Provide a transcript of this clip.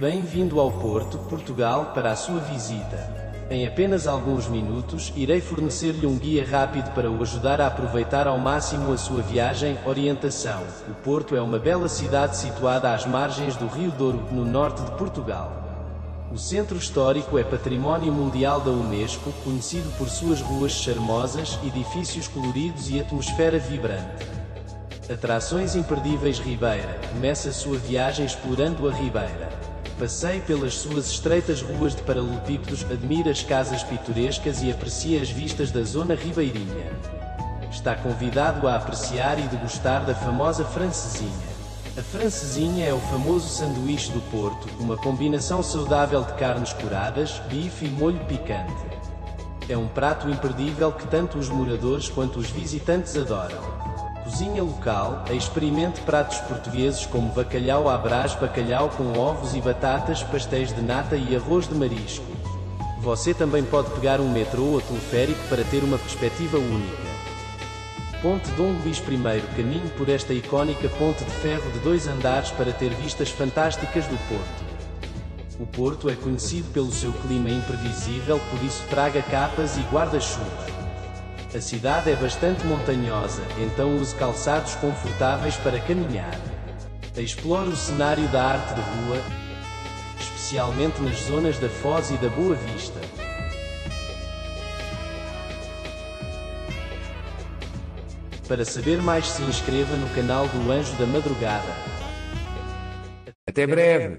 Bem-vindo ao Porto, Portugal, para a sua visita. Em apenas alguns minutos, irei fornecer-lhe um guia rápido para o ajudar a aproveitar ao máximo a sua viagem. Orientação: O Porto é uma bela cidade situada às margens do Rio Douro, no norte de Portugal. O centro histórico é património mundial da Unesco, conhecido por suas ruas charmosas, edifícios coloridos e atmosfera vibrante. Atrações imperdíveis Ribeira. Começa sua viagem explorando a Ribeira. Passeie pelas suas estreitas ruas de paralelepípedos, admire as casas pitorescas e aprecie as vistas da zona ribeirinha. Está convidado a apreciar e degustar da famosa francesinha. A francesinha é o famoso sanduíche do Porto, uma combinação saudável de carnes curadas, bife e molho picante. É um prato imperdível que tanto os moradores quanto os visitantes adoram. Cozinha local, experimente pratos portugueses como bacalhau à brás, bacalhau com ovos e batatas, pastéis de nata e arroz de marisco. Você também pode pegar um metrô ou teleférico para ter uma perspectiva única. Ponte Dom Luís I caminho por esta icónica ponte de ferro de dois andares para ter vistas fantásticas do Porto. O Porto é conhecido pelo seu clima imprevisível, por isso traga capas e guarda-chuva. A cidade é bastante montanhosa, então use calçados confortáveis para caminhar. Explore o cenário da arte de rua, especialmente nas zonas da Foz e da Boa Vista. Para saber mais se inscreva no canal do Anjo da Madrugada. Até breve!